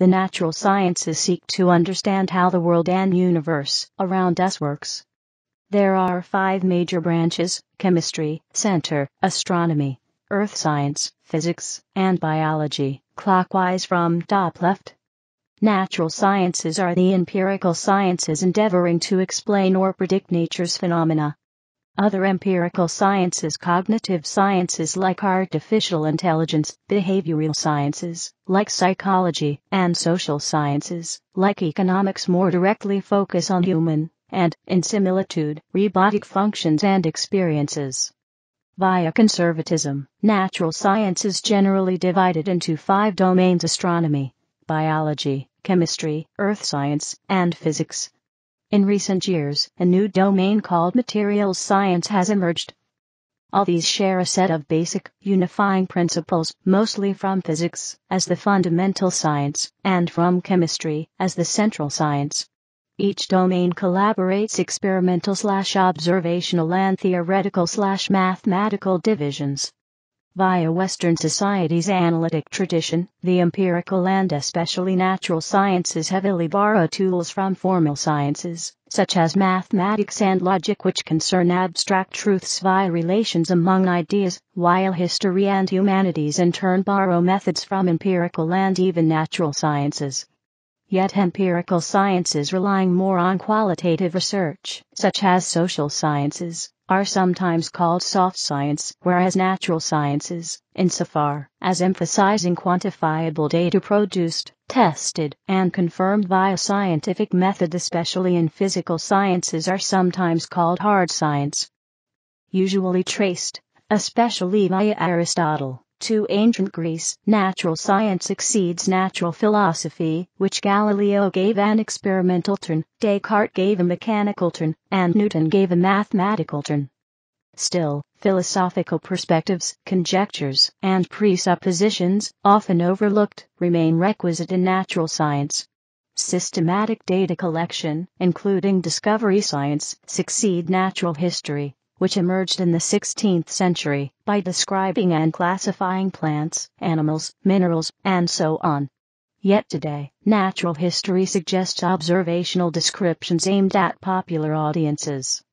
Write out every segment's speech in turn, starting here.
the natural sciences seek to understand how the world and universe around us works. There are five major branches chemistry, center, astronomy, earth science, physics, and biology, clockwise from top left. Natural sciences are the empirical sciences endeavoring to explain or predict nature's phenomena. Other empirical sciences cognitive sciences like artificial intelligence, behavioral sciences, like psychology, and social sciences, like economics more directly focus on human, and, in similitude, robotic functions and experiences. Via conservatism, natural science is generally divided into five domains astronomy, biology, chemistry, earth science, and physics. In recent years, a new domain called materials science has emerged. All these share a set of basic, unifying principles, mostly from physics, as the fundamental science, and from chemistry, as the central science. Each domain collaborates experimental slash observational and theoretical slash mathematical divisions. Via Western society's analytic tradition, the empirical and especially natural sciences heavily borrow tools from formal sciences, such as mathematics and logic which concern abstract truths via relations among ideas, while history and humanities in turn borrow methods from empirical and even natural sciences. Yet empirical sciences relying more on qualitative research, such as social sciences, are sometimes called soft science, whereas natural sciences, insofar as emphasizing quantifiable data produced, tested, and confirmed by a scientific method especially in physical sciences are sometimes called hard science. Usually traced, especially via Aristotle, to ancient Greece, natural science exceeds natural philosophy, which Galileo gave an experimental turn, Descartes gave a mechanical turn, and Newton gave a mathematical turn. Still, philosophical perspectives, conjectures, and presuppositions, often overlooked, remain requisite in natural science. Systematic data collection, including discovery science, succeed natural history which emerged in the 16th century by describing and classifying plants, animals, minerals, and so on. Yet today, natural history suggests observational descriptions aimed at popular audiences.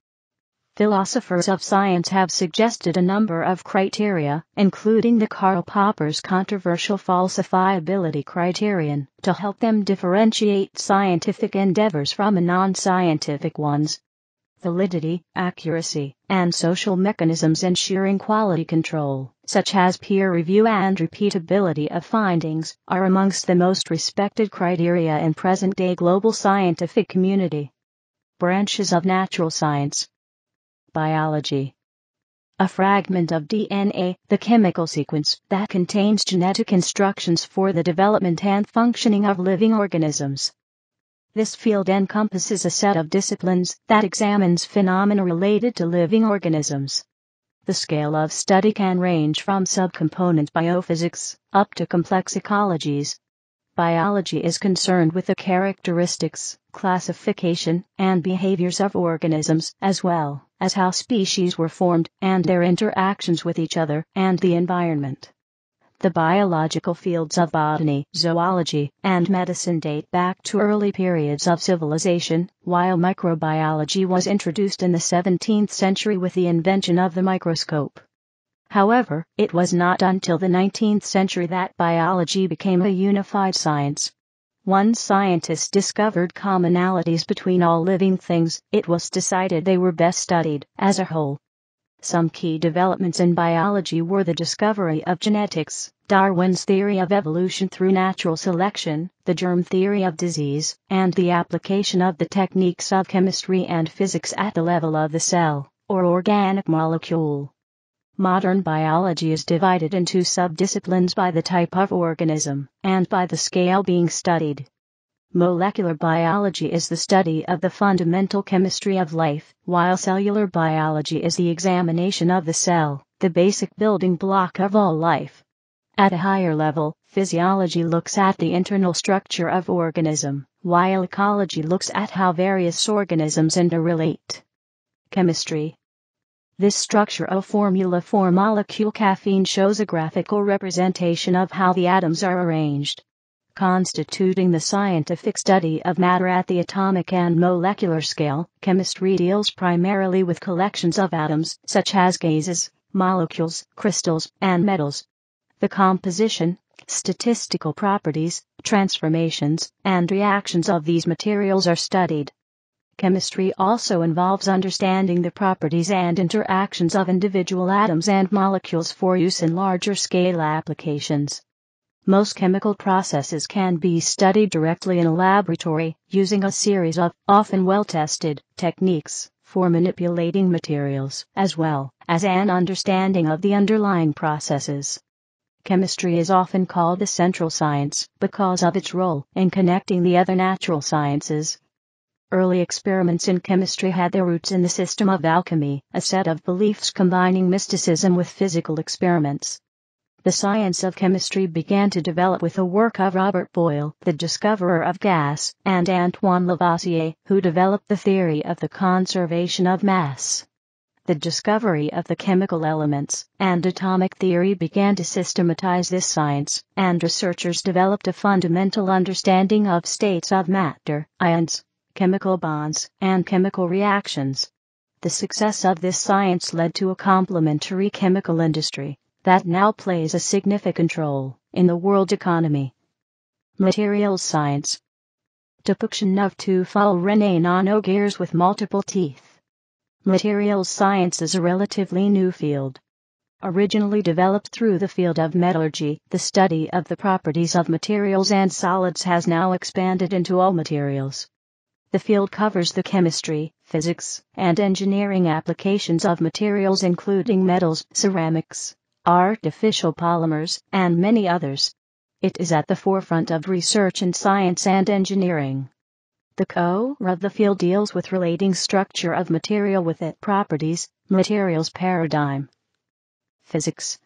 Philosophers of science have suggested a number of criteria, including the Karl Popper's controversial falsifiability criterion, to help them differentiate scientific endeavors from non-scientific ones validity, accuracy, and social mechanisms ensuring quality control, such as peer review and repeatability of findings, are amongst the most respected criteria in present-day global scientific community. Branches of natural science. Biology. A fragment of DNA, the chemical sequence that contains genetic instructions for the development and functioning of living organisms. This field encompasses a set of disciplines that examines phenomena related to living organisms. The scale of study can range from subcomponent biophysics up to complex ecologies. Biology is concerned with the characteristics, classification, and behaviors of organisms, as well as how species were formed and their interactions with each other and the environment. The biological fields of botany, zoology, and medicine date back to early periods of civilization, while microbiology was introduced in the 17th century with the invention of the microscope. However, it was not until the 19th century that biology became a unified science. Once scientists discovered commonalities between all living things, it was decided they were best studied as a whole. Some key developments in biology were the discovery of genetics, Darwin's theory of evolution through natural selection, the germ theory of disease, and the application of the techniques of chemistry and physics at the level of the cell, or organic molecule. Modern biology is divided into subdisciplines by the type of organism and by the scale being studied. Molecular biology is the study of the fundamental chemistry of life, while cellular biology is the examination of the cell, the basic building block of all life. At a higher level, physiology looks at the internal structure of organism, while ecology looks at how various organisms interrelate. Chemistry This structure of formula for molecule caffeine shows a graphical representation of how the atoms are arranged. Constituting the scientific study of matter at the atomic and molecular scale. Chemistry deals primarily with collections of atoms, such as gases, molecules, crystals, and metals. The composition, statistical properties, transformations, and reactions of these materials are studied. Chemistry also involves understanding the properties and interactions of individual atoms and molecules for use in larger scale applications. Most chemical processes can be studied directly in a laboratory using a series of, often well tested, techniques for manipulating materials, as well as an understanding of the underlying processes. Chemistry is often called the central science because of its role in connecting the other natural sciences Early experiments in chemistry had their roots in the system of alchemy, a set of beliefs combining mysticism with physical experiments. The science of chemistry began to develop with the work of Robert Boyle, the discoverer of gas, and Antoine Lavoisier, who developed the theory of the conservation of mass. The discovery of the chemical elements and atomic theory began to systematize this science, and researchers developed a fundamental understanding of states of matter, ions, chemical bonds, and chemical reactions. The success of this science led to a complementary chemical industry that now plays a significant role in the world economy. Materials science. Depiction of two fullerene nanogears with multiple teeth. Materials science is a relatively new field. Originally developed through the field of metallurgy, the study of the properties of materials and solids has now expanded into all materials. The field covers the chemistry, physics, and engineering applications of materials including metals, ceramics, artificial polymers, and many others. It is at the forefront of research in science and engineering. The core of the field deals with relating structure of material with its properties, materials paradigm. Physics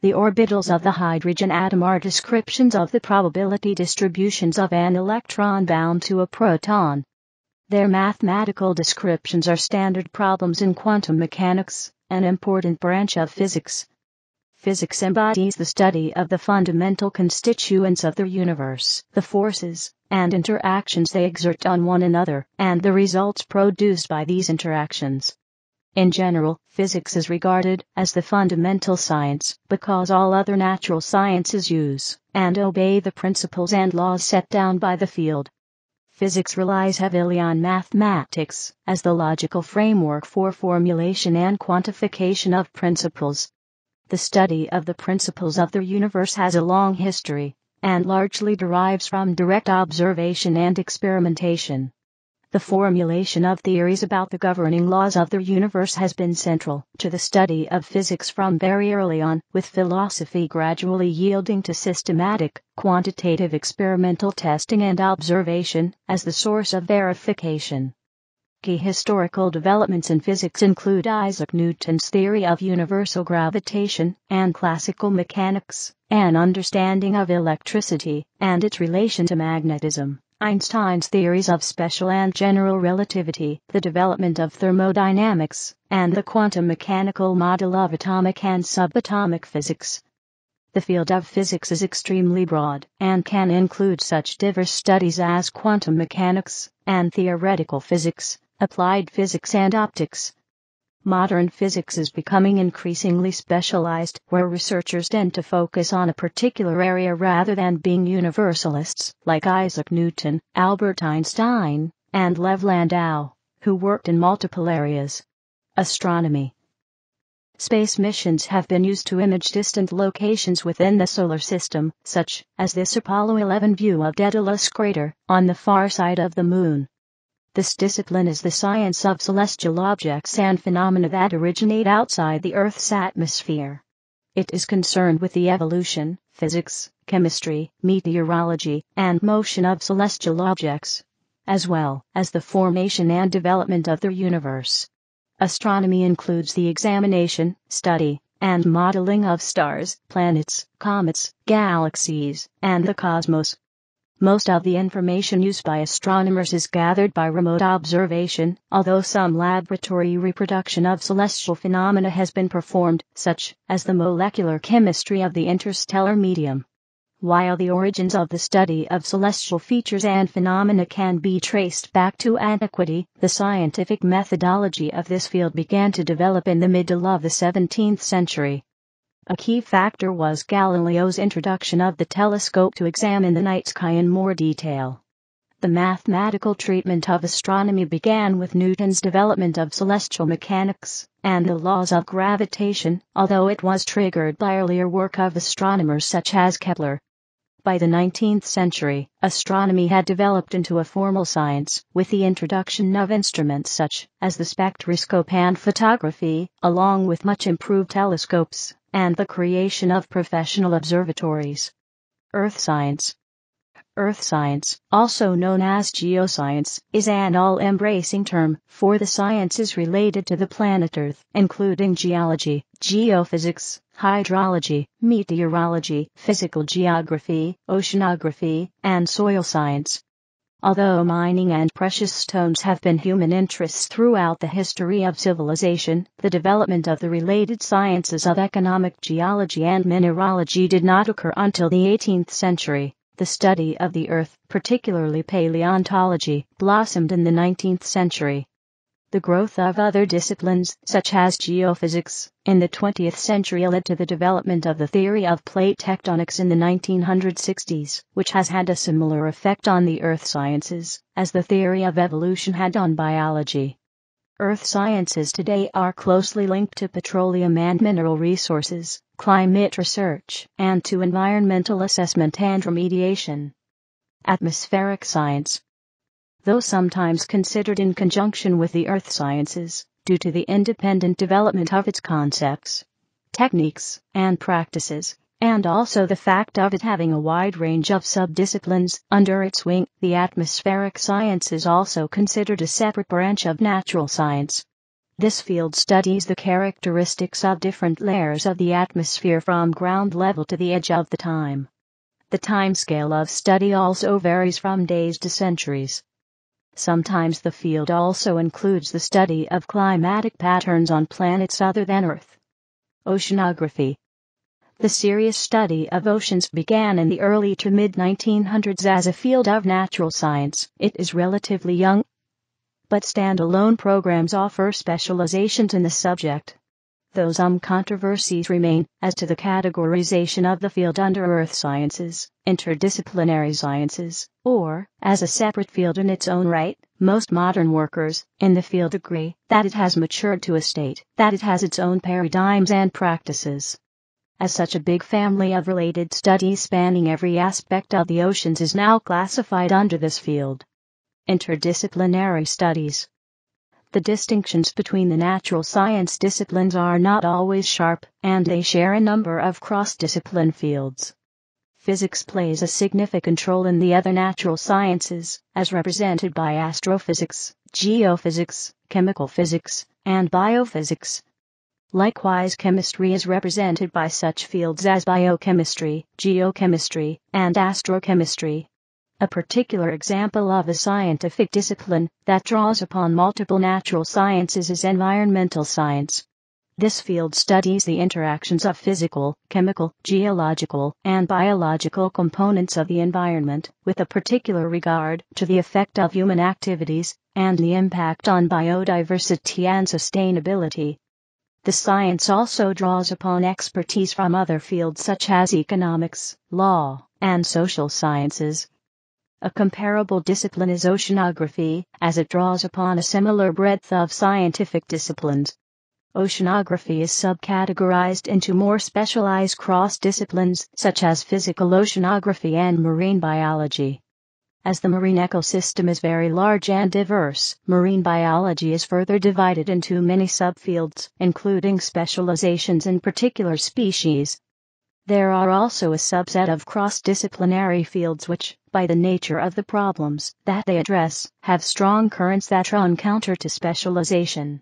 the orbitals of the hydrogen atom are descriptions of the probability distributions of an electron bound to a proton. Their mathematical descriptions are standard problems in quantum mechanics, an important branch of physics. Physics embodies the study of the fundamental constituents of the universe, the forces and interactions they exert on one another, and the results produced by these interactions. In general, physics is regarded as the fundamental science because all other natural sciences use and obey the principles and laws set down by the field. Physics relies heavily on mathematics as the logical framework for formulation and quantification of principles. The study of the principles of the universe has a long history and largely derives from direct observation and experimentation. The formulation of theories about the governing laws of the universe has been central to the study of physics from very early on, with philosophy gradually yielding to systematic, quantitative experimental testing and observation as the source of verification. Key historical developments in physics include Isaac Newton's theory of universal gravitation and classical mechanics, an understanding of electricity and its relation to magnetism. Einstein's theories of special and general relativity, the development of thermodynamics, and the quantum mechanical model of atomic and subatomic physics. The field of physics is extremely broad and can include such diverse studies as quantum mechanics and theoretical physics, applied physics and optics. Modern physics is becoming increasingly specialized, where researchers tend to focus on a particular area rather than being universalists, like Isaac Newton, Albert Einstein, and Lev Landau, who worked in multiple areas. Astronomy Space missions have been used to image distant locations within the solar system, such as this Apollo 11 view of Daedalus crater on the far side of the moon. This discipline is the science of celestial objects and phenomena that originate outside the Earth's atmosphere. It is concerned with the evolution, physics, chemistry, meteorology, and motion of celestial objects, as well as the formation and development of the universe. Astronomy includes the examination, study, and modeling of stars, planets, comets, galaxies, and the cosmos. Most of the information used by astronomers is gathered by remote observation, although some laboratory reproduction of celestial phenomena has been performed, such as the molecular chemistry of the interstellar medium. While the origins of the study of celestial features and phenomena can be traced back to antiquity, the scientific methodology of this field began to develop in the middle of the 17th century. A key factor was Galileo's introduction of the telescope to examine the night sky in more detail. The mathematical treatment of astronomy began with Newton's development of celestial mechanics and the laws of gravitation, although it was triggered by earlier work of astronomers such as Kepler. By the 19th century, astronomy had developed into a formal science, with the introduction of instruments such as the spectroscope and photography, along with much improved telescopes, and the creation of professional observatories. Earth science Earth science, also known as geoscience, is an all-embracing term for the sciences related to the planet Earth, including geology, geophysics, hydrology, meteorology, physical geography, oceanography, and soil science. Although mining and precious stones have been human interests throughout the history of civilization, the development of the related sciences of economic geology and mineralogy did not occur until the 18th century. The study of the earth, particularly paleontology, blossomed in the 19th century. The growth of other disciplines, such as geophysics, in the 20th century led to the development of the theory of plate tectonics in the 1960s, which has had a similar effect on the earth sciences, as the theory of evolution had on biology. Earth sciences today are closely linked to petroleum and mineral resources, climate research, and to environmental assessment and remediation. Atmospheric science. Though sometimes considered in conjunction with the earth sciences, due to the independent development of its concepts, techniques, and practices, and also the fact of it having a wide range of subdisciplines under its wing, the atmospheric science is also considered a separate branch of natural science. This field studies the characteristics of different layers of the atmosphere from ground level to the edge of the time. The timescale of study also varies from days to centuries. Sometimes the field also includes the study of climatic patterns on planets other than Earth. Oceanography the serious study of oceans began in the early to mid 1900s as a field of natural science. It is relatively young, but standalone programs offer specializations in the subject. Though some um, controversies remain as to the categorization of the field under earth sciences, interdisciplinary sciences, or as a separate field in its own right, most modern workers in the field agree that it has matured to a state that it has its own paradigms and practices. As such a big family of related studies spanning every aspect of the oceans is now classified under this field. Interdisciplinary studies. The distinctions between the natural science disciplines are not always sharp, and they share a number of cross-discipline fields. Physics plays a significant role in the other natural sciences, as represented by astrophysics, geophysics, chemical physics, and biophysics. Likewise chemistry is represented by such fields as biochemistry, geochemistry, and astrochemistry. A particular example of a scientific discipline that draws upon multiple natural sciences is environmental science. This field studies the interactions of physical, chemical, geological, and biological components of the environment, with a particular regard to the effect of human activities and the impact on biodiversity and sustainability. The science also draws upon expertise from other fields such as economics, law, and social sciences. A comparable discipline is oceanography, as it draws upon a similar breadth of scientific disciplines. Oceanography is subcategorized into more specialized cross disciplines such as physical oceanography and marine biology. As the marine ecosystem is very large and diverse, marine biology is further divided into many subfields, including specializations in particular species. There are also a subset of cross-disciplinary fields which, by the nature of the problems that they address, have strong currents that run counter to specialization.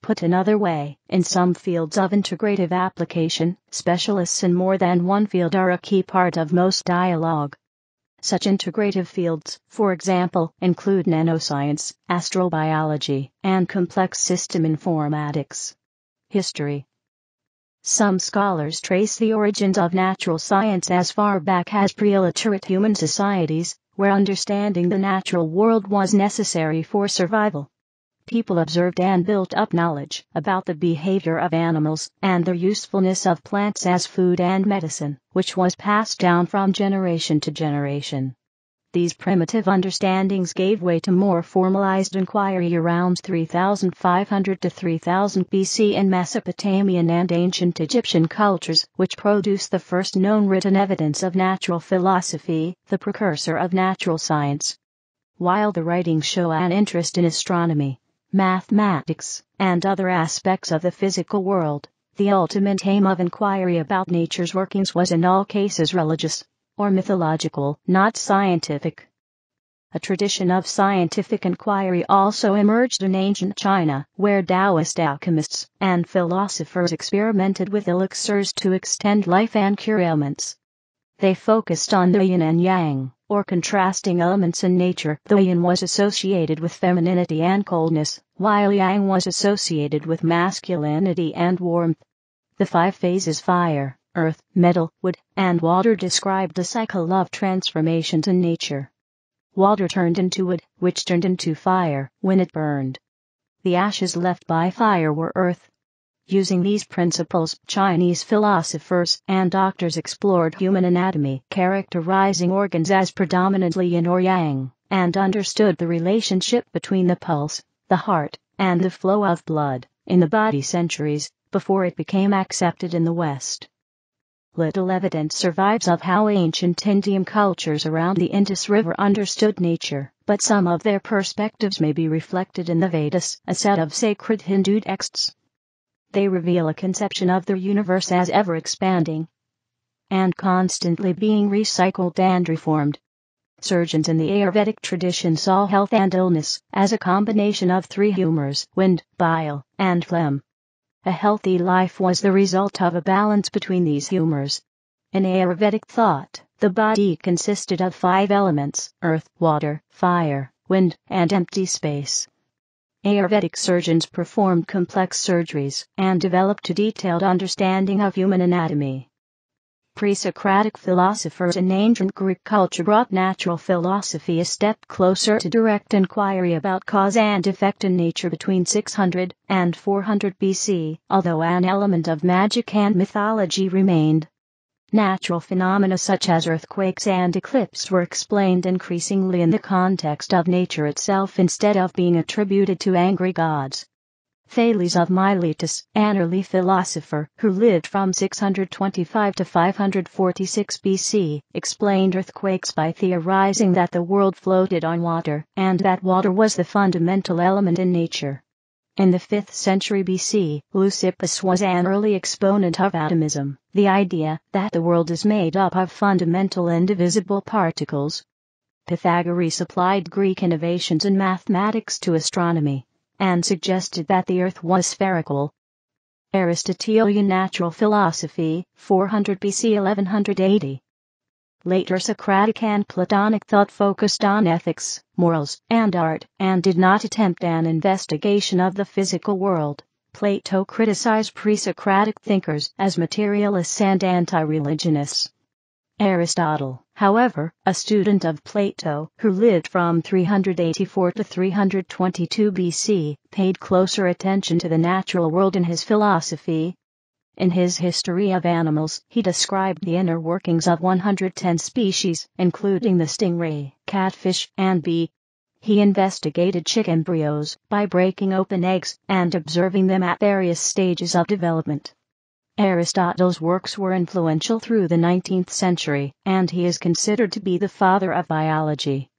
Put another way, in some fields of integrative application, specialists in more than one field are a key part of most dialogue. Such integrative fields, for example, include nanoscience, astrobiology, and complex system informatics. History Some scholars trace the origins of natural science as far back as pre-illiterate human societies, where understanding the natural world was necessary for survival. People observed and built up knowledge about the behavior of animals and the usefulness of plants as food and medicine, which was passed down from generation to generation. These primitive understandings gave way to more formalized inquiry around 3500 to 3000 BC in Mesopotamian and ancient Egyptian cultures, which produced the first known written evidence of natural philosophy, the precursor of natural science. While the writings show an interest in astronomy, mathematics, and other aspects of the physical world, the ultimate aim of inquiry about nature's workings was in all cases religious or mythological, not scientific. A tradition of scientific inquiry also emerged in ancient China, where Taoist alchemists and philosophers experimented with elixirs to extend life and cure ailments. They focused on the yin and yang, or contrasting elements in nature. The yin was associated with femininity and coldness, while yang was associated with masculinity and warmth. The five phases fire, earth, metal, wood, and water described the cycle of transformations in nature. Water turned into wood, which turned into fire when it burned. The ashes left by fire were earth. Using these principles, Chinese philosophers and doctors explored human anatomy, characterizing organs as predominantly yin or yang, and understood the relationship between the pulse, the heart, and the flow of blood in the body centuries before it became accepted in the West. Little evidence survives of how ancient Indian cultures around the Indus River understood nature, but some of their perspectives may be reflected in the Vedas, a set of sacred Hindu texts. They reveal a conception of the universe as ever expanding and constantly being recycled and reformed. Surgeons in the Ayurvedic tradition saw health and illness as a combination of three humors, wind, bile, and phlegm. A healthy life was the result of a balance between these humors. In Ayurvedic thought, the body consisted of five elements earth, water, fire, wind, and empty space. Ayurvedic surgeons performed complex surgeries and developed a detailed understanding of human anatomy. Pre-Socratic philosophers in ancient Greek culture brought natural philosophy a step closer to direct inquiry about cause and effect in nature between 600 and 400 BC, although an element of magic and mythology remained. Natural phenomena such as earthquakes and eclipses were explained increasingly in the context of nature itself instead of being attributed to angry gods. Thales of Miletus, an early philosopher who lived from 625 to 546 BC, explained earthquakes by theorizing that the world floated on water and that water was the fundamental element in nature. In the 5th century BC, Leucippus was an early exponent of atomism, the idea that the world is made up of fundamental indivisible particles. Pythagoras applied Greek innovations in mathematics to astronomy and suggested that the earth was spherical. Aristotelian natural philosophy, 400 BC 1180. Later Socratic and Platonic thought focused on ethics, morals, and art, and did not attempt an investigation of the physical world. Plato criticized pre-Socratic thinkers as materialists and anti-religionists. Aristotle, however, a student of Plato, who lived from 384 to 322 BC, paid closer attention to the natural world in his philosophy. In his History of Animals, he described the inner workings of 110 species, including the stingray, catfish, and bee. He investigated chick embryos by breaking open eggs and observing them at various stages of development. Aristotle's works were influential through the 19th century, and he is considered to be the father of biology.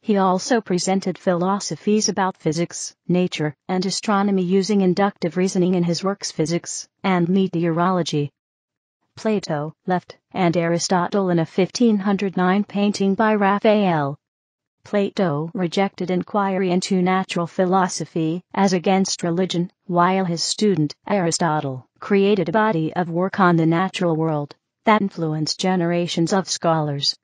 He also presented philosophies about physics, nature, and astronomy using inductive reasoning in his works Physics and Meteorology. Plato left, and Aristotle in a 1509 painting by Raphael. Plato rejected inquiry into natural philosophy as against religion, while his student, Aristotle, created a body of work on the natural world that influenced generations of scholars.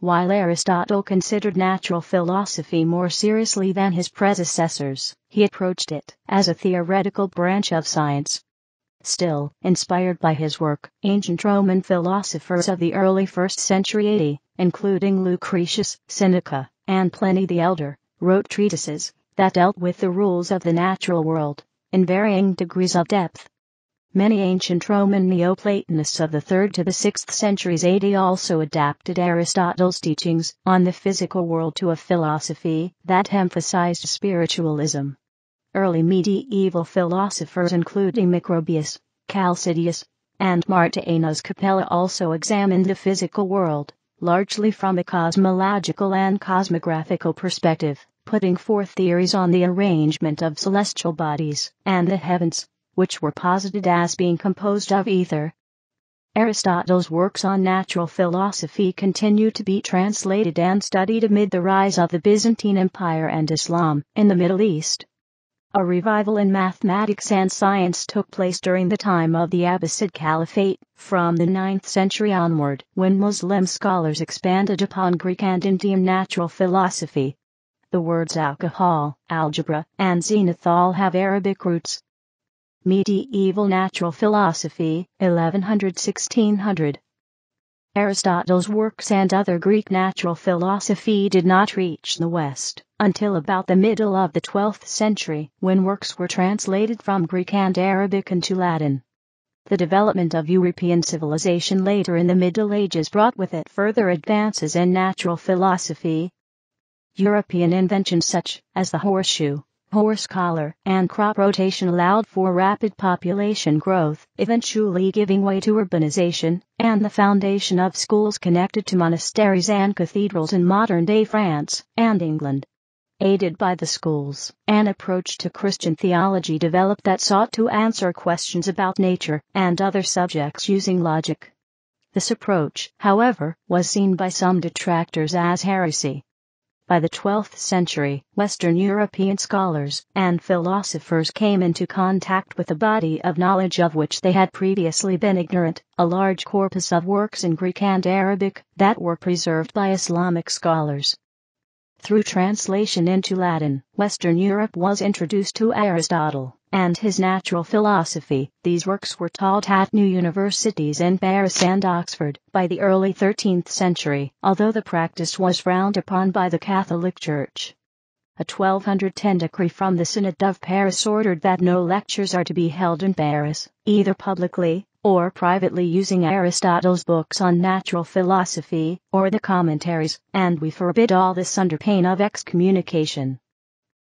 While Aristotle considered natural philosophy more seriously than his predecessors, he approached it as a theoretical branch of science. Still, inspired by his work, ancient Roman philosophers of the early 1st century AD, including Lucretius, Seneca, and Pliny the Elder, wrote treatises that dealt with the rules of the natural world in varying degrees of depth. Many ancient Roman Neoplatonists of the 3rd to the 6th centuries AD also adapted Aristotle's teachings on the physical world to a philosophy that emphasized spiritualism. Early medieval philosophers including Macrobius, Chalcidius, and Martianus Capella also examined the physical world, largely from a cosmological and cosmographical perspective, putting forth theories on the arrangement of celestial bodies and the heavens, which were posited as being composed of ether. Aristotle's works on natural philosophy continue to be translated and studied amid the rise of the Byzantine Empire and Islam in the Middle East. A revival in mathematics and science took place during the time of the Abbasid Caliphate, from the 9th century onward, when Muslim scholars expanded upon Greek and Indian natural philosophy. The words alcohol, algebra, and zenith all have Arabic roots. Medieval natural philosophy, 1100-1600 Aristotle's works and other Greek natural philosophy did not reach the West until about the middle of the 12th century, when works were translated from Greek and Arabic into Latin. The development of European civilization later in the Middle Ages brought with it further advances in natural philosophy. European inventions such as the horseshoe, horse collar, and crop rotation allowed for rapid population growth, eventually giving way to urbanization, and the foundation of schools connected to monasteries and cathedrals in modern-day France and England. Aided by the schools, an approach to Christian theology developed that sought to answer questions about nature and other subjects using logic. This approach, however, was seen by some detractors as heresy by the 12th century, Western European scholars and philosophers came into contact with a body of knowledge of which they had previously been ignorant, a large corpus of works in Greek and Arabic that were preserved by Islamic scholars. Through translation into Latin, Western Europe was introduced to Aristotle and his natural philosophy. These works were taught at new universities in Paris and Oxford by the early 13th century, although the practice was frowned upon by the Catholic Church. A 1210 decree from the Synod of Paris ordered that no lectures are to be held in Paris, either publicly or privately using Aristotle's books on natural philosophy or the commentaries, and we forbid all this under pain of excommunication.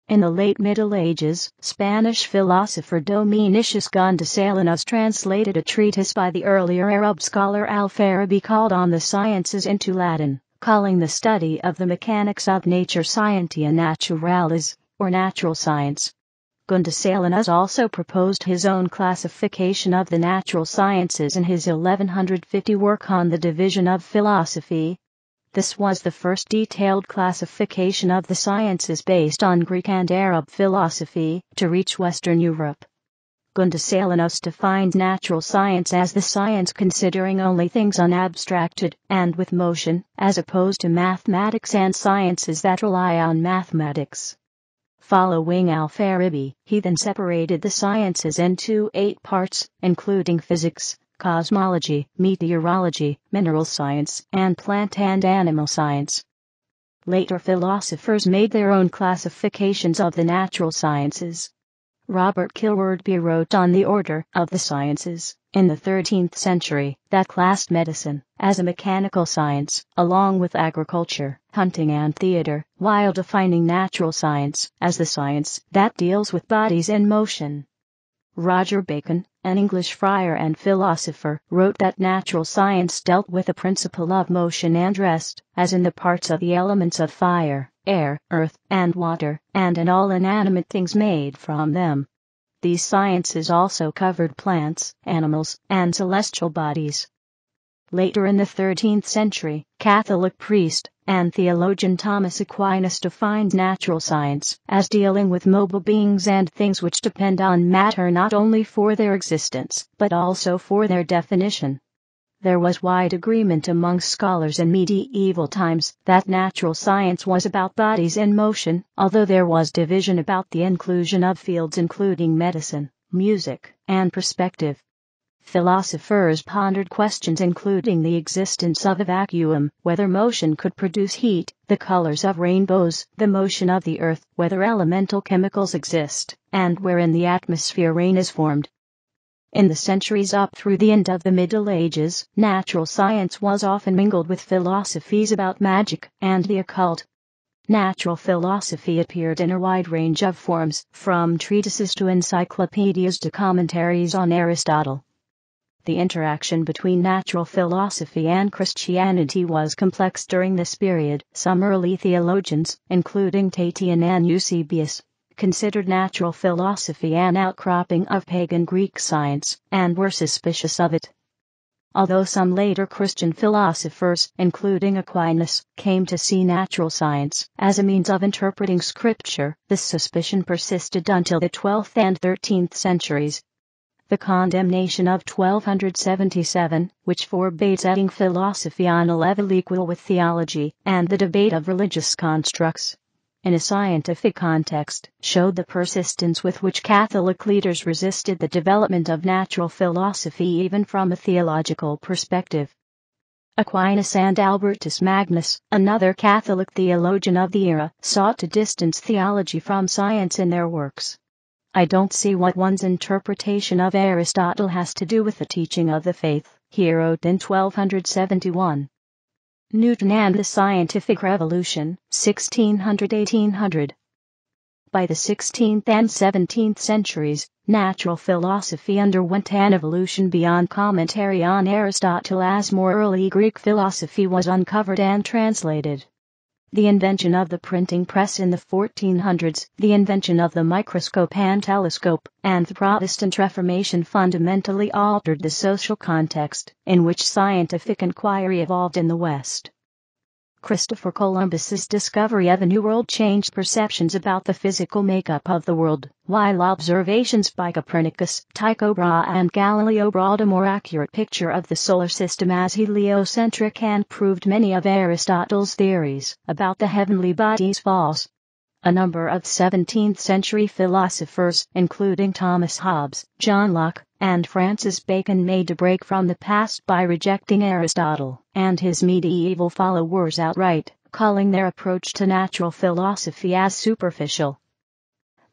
In the late Middle Ages, Spanish philosopher Dominicus Gundissalinus translated a treatise by the earlier Arab scholar Al-Farabi called On the Sciences into Latin, calling the study of the mechanics of nature Scientia Naturalis, or natural science. Gundissalinus also proposed his own classification of the natural sciences in his 1150 work on the division of philosophy, this was the first detailed classification of the sciences based on Greek and Arab philosophy to reach Western Europe. Gundissalinus defined natural science as the science considering only things unabstracted and with motion, as opposed to mathematics and sciences that rely on mathematics. Following Al-Farabi, he then separated the sciences into eight parts, including physics, cosmology, meteorology, mineral science, and plant and animal science. Later philosophers made their own classifications of the natural sciences. Robert Kilwardby wrote on the order of the sciences in the 13th century that classed medicine as a mechanical science, along with agriculture, hunting and theater, while defining natural science as the science that deals with bodies in motion. Roger Bacon, an English friar and philosopher, wrote that natural science dealt with the principle of motion and rest, as in the parts of the elements of fire, air, earth, and water, and in all inanimate things made from them. These sciences also covered plants, animals, and celestial bodies. Later in the 13th century, Catholic priest and theologian Thomas Aquinas defined natural science as dealing with mobile beings and things which depend on matter not only for their existence, but also for their definition. There was wide agreement among scholars in medieval times that natural science was about bodies in motion, although there was division about the inclusion of fields including medicine, music, and perspective. Philosophers pondered questions including the existence of a vacuum, whether motion could produce heat, the colors of rainbows, the motion of the earth, whether elemental chemicals exist, and wherein the atmosphere rain is formed. In the centuries up through the end of the Middle Ages, natural science was often mingled with philosophies about magic and the occult. Natural philosophy appeared in a wide range of forms, from treatises to encyclopedias to commentaries on Aristotle. The interaction between natural philosophy and Christianity was complex during this period. Some early theologians, including Tatian and Eusebius, considered natural philosophy an outcropping of pagan Greek science, and were suspicious of it. Although some later Christian philosophers, including Aquinas, came to see natural science as a means of interpreting scripture, this suspicion persisted until the 12th and 13th centuries. The condemnation of 1277, which forbade setting philosophy on a level equal with theology, and the debate of religious constructs, in a scientific context, showed the persistence with which Catholic leaders resisted the development of natural philosophy even from a theological perspective. Aquinas and Albertus Magnus, another Catholic theologian of the era, sought to distance theology from science in their works. I don't see what one's interpretation of Aristotle has to do with the teaching of the faith, he wrote in 1271. Newton and the Scientific Revolution, 1600-1800. By the 16th and 17th centuries, natural philosophy underwent an evolution beyond commentary on Aristotle as more early Greek philosophy was uncovered and translated the invention of the printing press in the 1400s, the invention of the microscope and telescope, and the Protestant Reformation fundamentally altered the social context in which scientific inquiry evolved in the West. Christopher Columbus's discovery of a new world changed perceptions about the physical makeup of the world, while observations by Copernicus, Tycho Brahe and Galileo brought a more accurate picture of the solar system as heliocentric and proved many of Aristotle's theories about the heavenly bodies false. A number of 17th century philosophers, including Thomas Hobbes, John Locke, and Francis Bacon made a break from the past by rejecting Aristotle and his medieval followers outright, calling their approach to natural philosophy as superficial.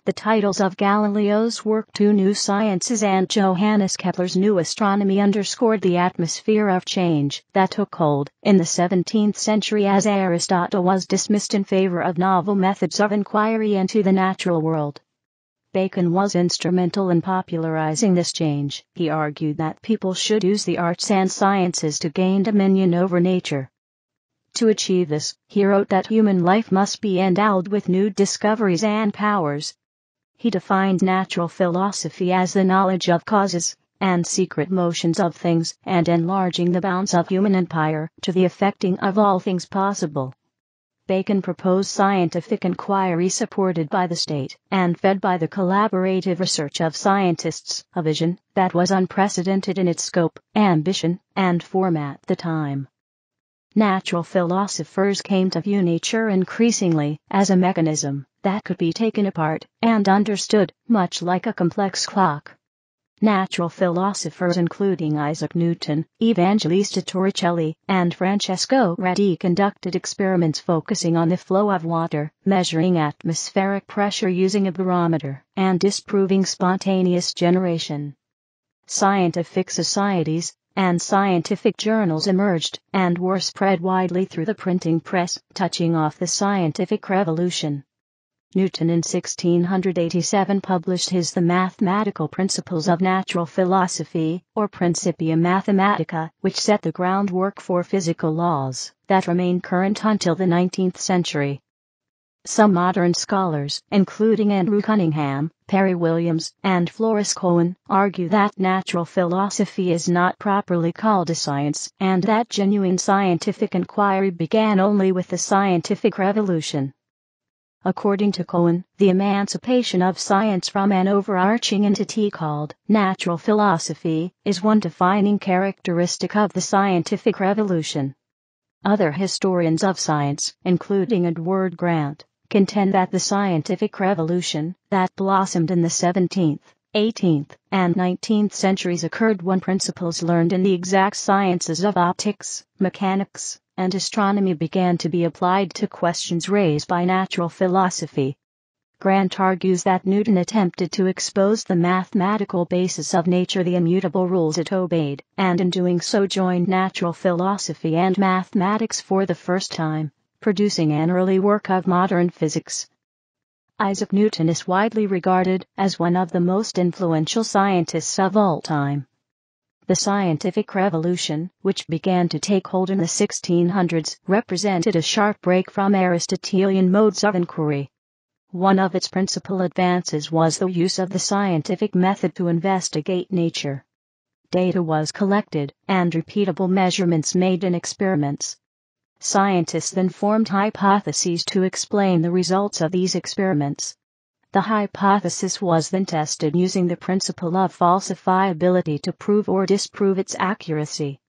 The titles of Galileo's work Two New Sciences and Johannes Kepler's New Astronomy underscored the atmosphere of change that took hold in the 17th century as Aristotle was dismissed in favor of novel methods of inquiry into the natural world. Bacon was instrumental in popularizing this change. He argued that people should use the arts and sciences to gain dominion over nature. To achieve this, he wrote that human life must be endowed with new discoveries and powers, he defined natural philosophy as the knowledge of causes and secret motions of things and enlarging the bounds of human empire to the effecting of all things possible. Bacon proposed scientific inquiry supported by the state and fed by the collaborative research of scientists, a vision that was unprecedented in its scope, ambition, and form at the time. Natural philosophers came to view nature increasingly as a mechanism that could be taken apart and understood, much like a complex clock. Natural philosophers including Isaac Newton, Evangelista Torricelli, and Francesco Redi conducted experiments focusing on the flow of water, measuring atmospheric pressure using a barometer, and disproving spontaneous generation. Scientific societies, and scientific journals emerged and were spread widely through the printing press, touching off the scientific revolution. Newton in 1687 published his The Mathematical Principles of Natural Philosophy, or Principia Mathematica, which set the groundwork for physical laws that remained current until the 19th century. Some modern scholars, including Andrew Cunningham, Perry Williams, and Floris Cohen, argue that natural philosophy is not properly called a science and that genuine scientific inquiry began only with the scientific revolution. According to Cohen, the emancipation of science from an overarching entity called natural philosophy is one defining characteristic of the scientific revolution. Other historians of science, including Edward Grant, contend that the scientific revolution that blossomed in the 17th 18th, and 19th centuries occurred when principles learned in the exact sciences of optics, mechanics, and astronomy began to be applied to questions raised by natural philosophy. Grant argues that Newton attempted to expose the mathematical basis of nature the immutable rules it obeyed, and in doing so joined natural philosophy and mathematics for the first time, producing an early work of modern physics. Isaac Newton is widely regarded as one of the most influential scientists of all time. The scientific revolution, which began to take hold in the 1600s, represented a sharp break from Aristotelian modes of inquiry. One of its principal advances was the use of the scientific method to investigate nature. Data was collected, and repeatable measurements made in experiments. Scientists then formed hypotheses to explain the results of these experiments. The hypothesis was then tested using the principle of falsifiability to prove or disprove its accuracy.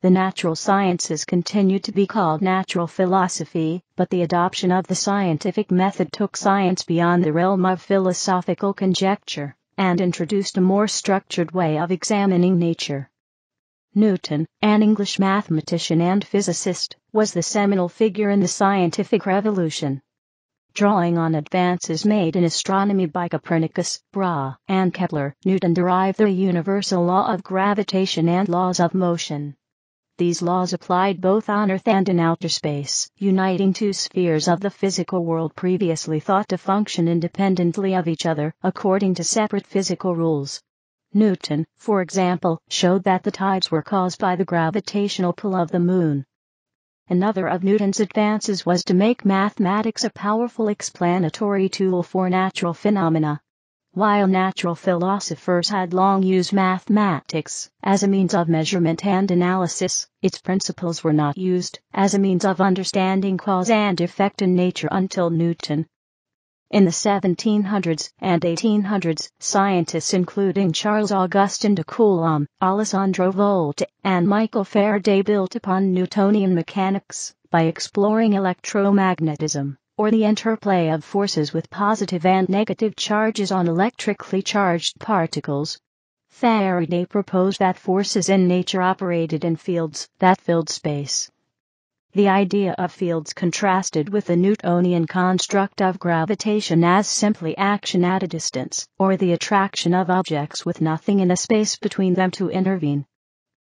The natural sciences continued to be called natural philosophy, but the adoption of the scientific method took science beyond the realm of philosophical conjecture and introduced a more structured way of examining nature. Newton, an English mathematician and physicist, was the seminal figure in the scientific revolution. Drawing on advances made in astronomy by Copernicus, Brahe, and Kepler, Newton derived the universal law of gravitation and laws of motion. These laws applied both on Earth and in outer space, uniting two spheres of the physical world previously thought to function independently of each other according to separate physical rules. Newton, for example, showed that the tides were caused by the gravitational pull of the moon. Another of Newton's advances was to make mathematics a powerful explanatory tool for natural phenomena. While natural philosophers had long used mathematics as a means of measurement and analysis, its principles were not used as a means of understanding cause and effect in nature until Newton. In the 1700s and 1800s, scientists including Charles Augustin de Coulomb, Alessandro Volta, and Michael Faraday built upon Newtonian mechanics by exploring electromagnetism, or the interplay of forces with positive and negative charges on electrically charged particles. Faraday proposed that forces in nature operated in fields that filled space. The idea of fields contrasted with the Newtonian construct of gravitation as simply action at a distance, or the attraction of objects with nothing in a space between them to intervene.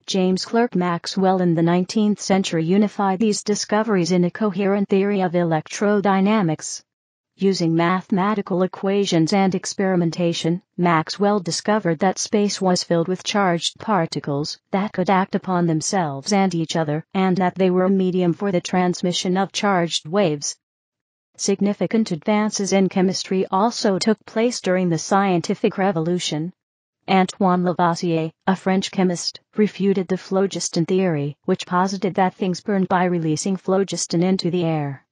James Clerk Maxwell in the 19th century unified these discoveries in a coherent theory of electrodynamics. Using mathematical equations and experimentation, Maxwell discovered that space was filled with charged particles that could act upon themselves and each other, and that they were a medium for the transmission of charged waves. Significant advances in chemistry also took place during the scientific revolution. Antoine Lavoisier, a French chemist, refuted the phlogiston theory, which posited that things burned by releasing phlogiston into the air.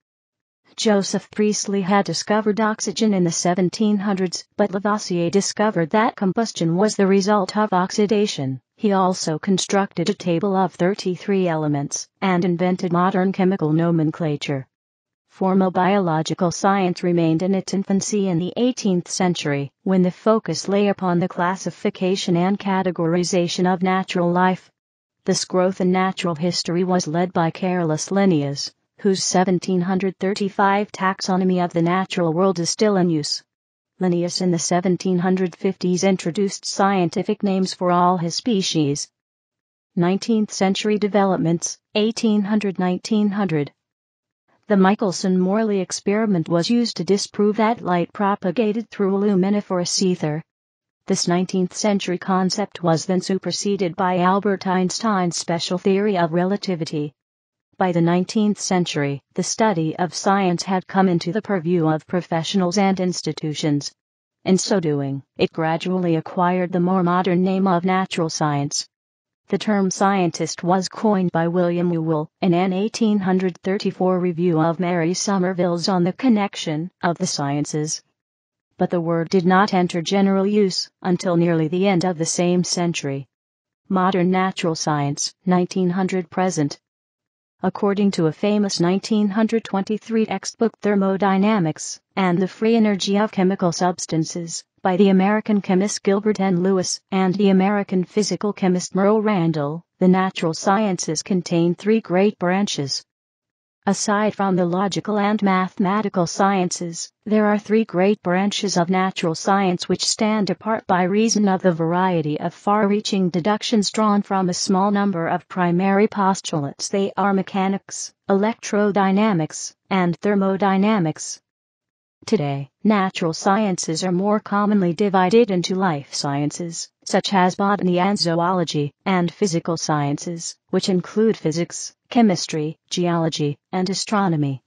Joseph Priestley had discovered oxygen in the 1700s, but Lavoisier discovered that combustion was the result of oxidation. He also constructed a table of 33 elements and invented modern chemical nomenclature. Formal biological science remained in its infancy in the 18th century, when the focus lay upon the classification and categorization of natural life. This growth in natural history was led by Carolus Linnaeus, whose 1735 taxonomy of the natural world is still in use. Linnaeus in the 1750s introduced scientific names for all his species. 19th century developments, 1800-1900. The Michelson-Morley experiment was used to disprove that light propagated through a luminiferous ether. This 19th century concept was then superseded by Albert Einstein's special theory of relativity. By the 19th century, the study of science had come into the purview of professionals and institutions. In so doing, it gradually acquired the more modern name of natural science. The term scientist was coined by William Whewell in an 1834 review of Mary Somerville's On the Connection of the Sciences. But the word did not enter general use until nearly the end of the same century. Modern Natural Science, 1900 present, according to a famous 1923 textbook Thermodynamics and the Free Energy of Chemical Substances by the American chemist Gilbert N. Lewis and the American physical chemist Merle Randall, the natural sciences contain three great branches. Aside from the logical and mathematical sciences, there are three great branches of natural science which stand apart by reason of the variety of far-reaching deductions drawn from a small number of primary postulates. They are mechanics, electrodynamics, and thermodynamics. Today, natural sciences are more commonly divided into life sciences, such as botany and zoology, and physical sciences, which include physics, chemistry, geology, and astronomy.